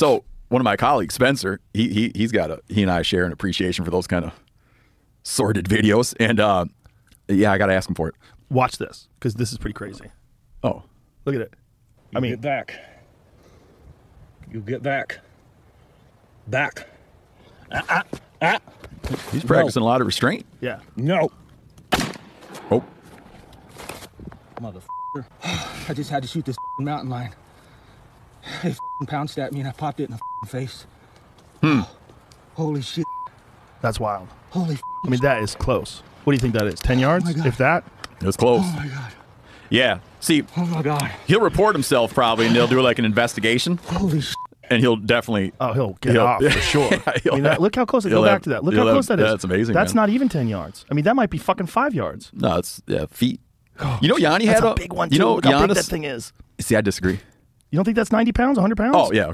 So one of my colleagues, Spencer, he he he's got a he and I share an appreciation for those kind of sordid videos, and uh, yeah, I got to ask him for it. Watch this because this is pretty crazy. Oh, Look at it. I You mean, get back. You get back. Back. Ah, ah, ah. he's practicing a lot of restraint. yeah. No. Oh, Motherfucker. I just had to shoot this mountain lion. They pounced at me and I popped it in the face. Hmm. Holy shit. That's wild. Holy I mean, that is close. What do you think that is? Ten yards, my God. if that. it was close. Oh my god. Yeah. See, Oh my god. he'll report himself probably, and they'll do like an investigation, Holy shit. and he'll definitely. Oh, he'll get He'll- off for sure. Yeah, I mean, that, have- look how close. Go he'll back to that. Look he'll how have- close that is. that's amazing, That's man. not even ten yards. I mean, that might be fucking five yards. No, it's yeah feet. You know, Yanni had a big one too. You know, look how big that thing is. See, I disagree. You don't think that's ninety pounds, hundred pounds? Oh yeah,